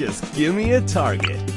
Just give me a target.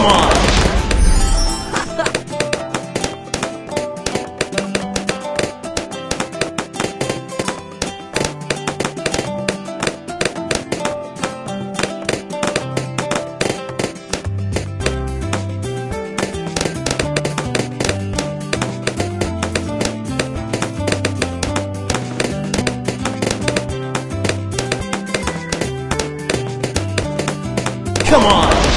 Come on. Come on.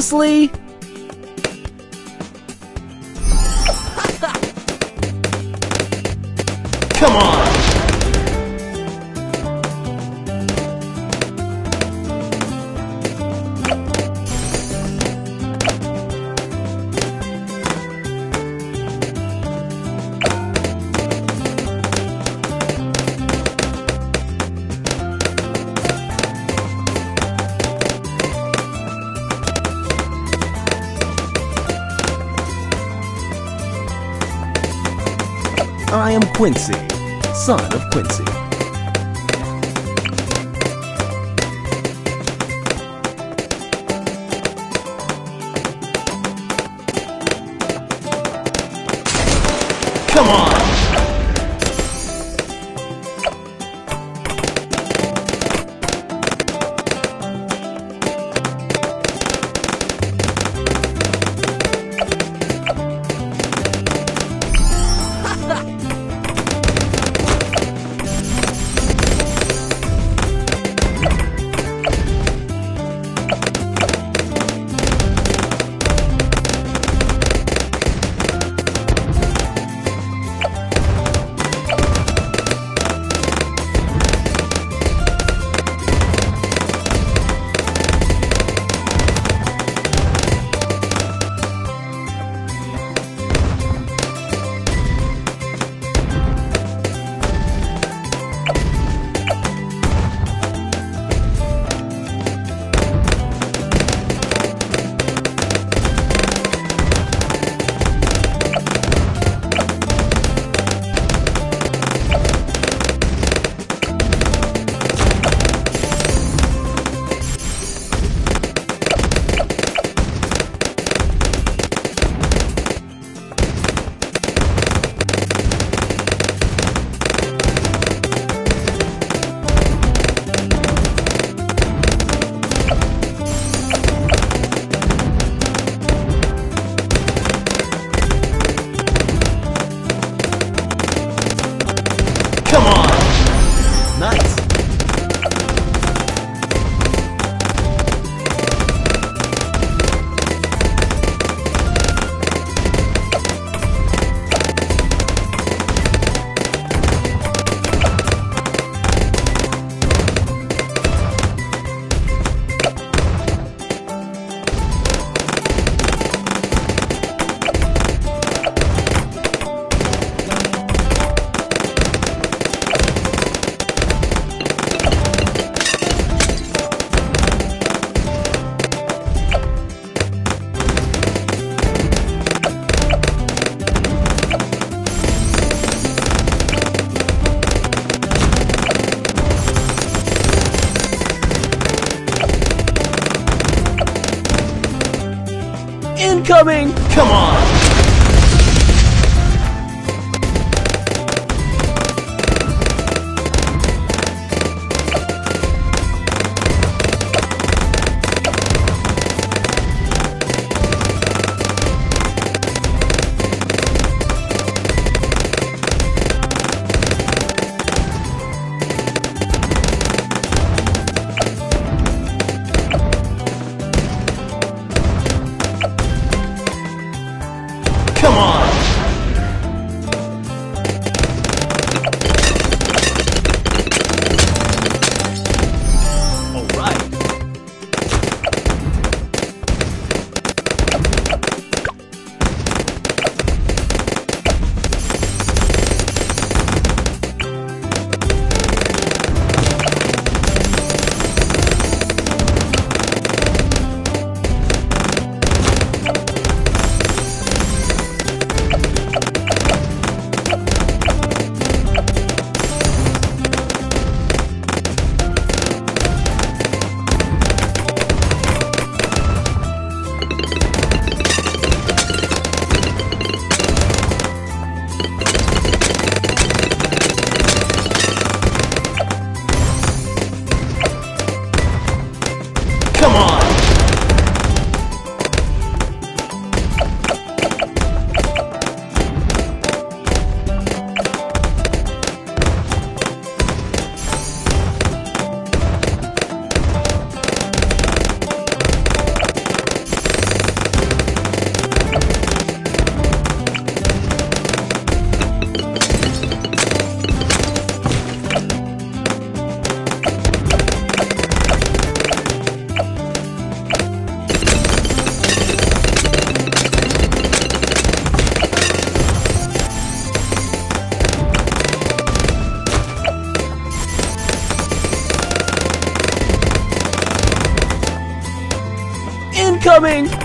Seriously? Am Quincy, son of Quincy. Incoming! Come on! Incoming!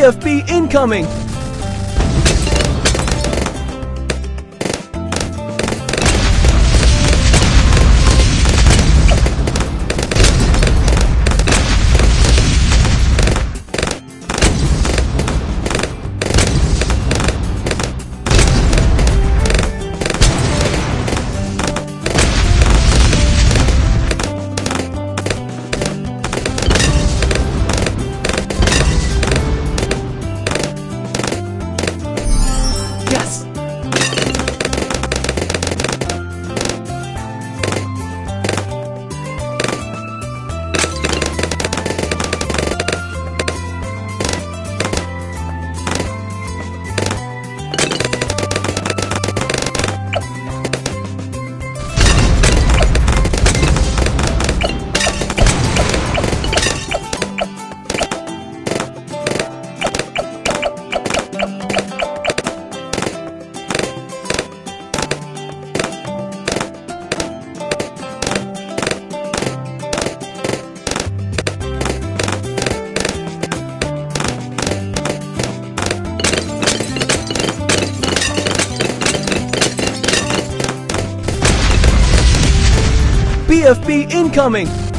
BFB incoming! BFB incoming!